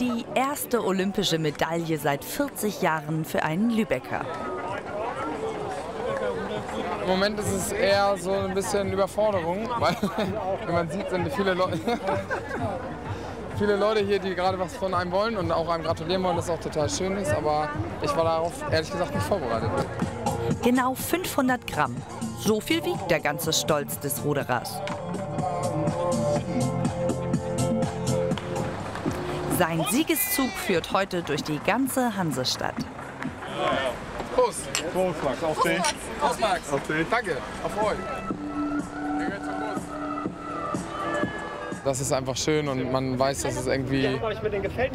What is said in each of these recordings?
Die erste olympische Medaille seit 40 Jahren für einen Lübecker. Im Moment ist es eher so ein bisschen Überforderung, weil, wie man sieht, sind viele Leute, viele Leute hier, die gerade was von einem wollen und auch einem gratulieren wollen, das auch total schön ist. Aber ich war darauf ehrlich gesagt nicht vorbereitet. Genau 500 Gramm. So viel wiegt der ganze Stolz des Ruderers. Sein Siegeszug führt heute durch die ganze Hansestadt. Prost! Prost, Max. Auf dich. Prost, Max! Auf dich. Danke, auf euch! Das ist einfach schön und man weiß, dass es irgendwie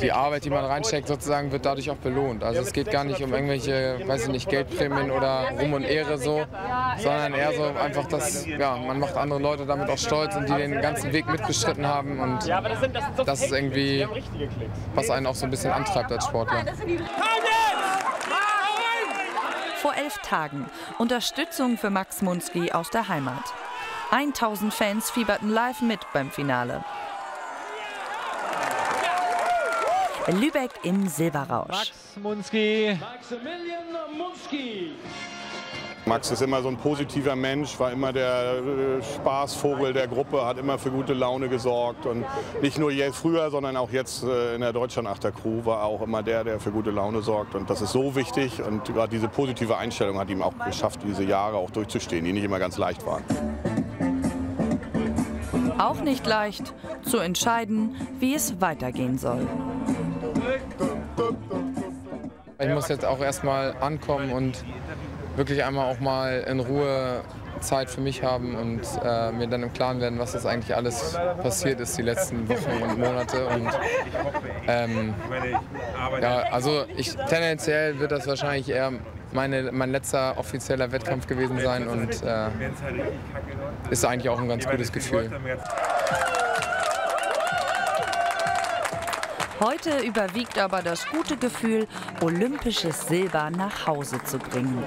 die Arbeit, die man reinsteckt, sozusagen wird dadurch auch belohnt. Also es geht gar nicht um irgendwelche, weiß ich nicht, Geldprämien oder Ruhm und Ehre so, sondern eher so einfach, dass ja, man macht andere Leute damit auch stolz und die den ganzen Weg mitbestritten haben und das ist irgendwie, was einen auch so ein bisschen antreibt als Sportler. Vor elf Tagen Unterstützung für Max Munski aus der Heimat. 1000 Fans fieberten live mit beim Finale. Lübeck im Silberrausch. Max Munski. Max ist immer so ein positiver Mensch, war immer der äh, Spaßvogel der Gruppe, hat immer für gute Laune gesorgt. Und nicht nur jetzt früher, sondern auch jetzt äh, in der Deutschland-Achter-Crew war er auch immer der, der für gute Laune sorgt. Und das ist so wichtig. Und gerade diese positive Einstellung hat ihm auch geschafft, diese Jahre auch durchzustehen, die nicht immer ganz leicht waren. Auch nicht leicht zu entscheiden, wie es weitergehen soll. Ich muss jetzt auch erstmal ankommen und wirklich einmal auch mal in Ruhe Zeit für mich haben und äh, mir dann im Klaren werden, was das eigentlich alles passiert ist die letzten Wochen und Monate. Und, ähm, ja, also ich, tendenziell wird das wahrscheinlich eher meine, mein letzter offizieller Wettkampf gewesen sein und äh, ist eigentlich auch ein ganz gutes Gefühl. Heute überwiegt aber das gute Gefühl, olympisches Silber nach Hause zu bringen.